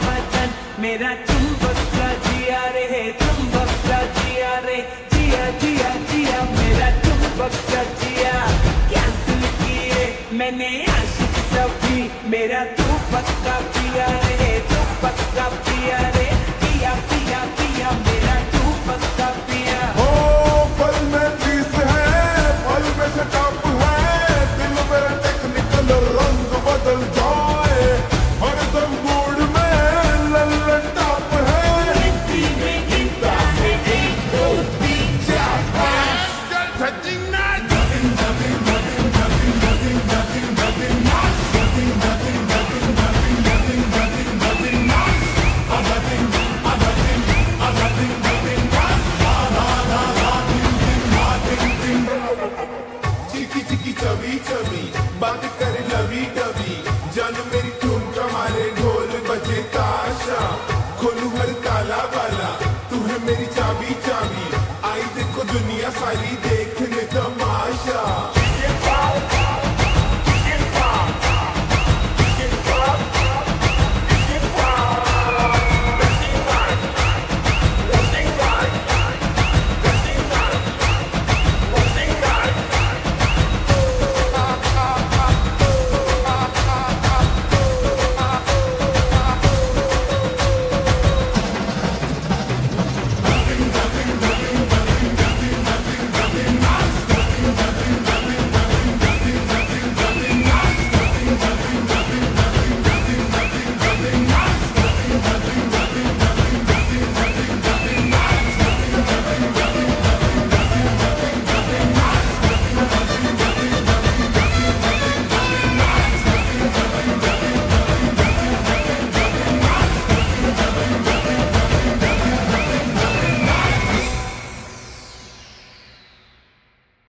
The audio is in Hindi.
भजन। मेरा तुम बसा जिया रे, है तुम बसा जिया रे। जिया जिया जिया। मेरा तुम बसा जिया। कैंसिल किए मैंने आशिक सभी। मेरा तू पक्का Chubby, chubby, chubby.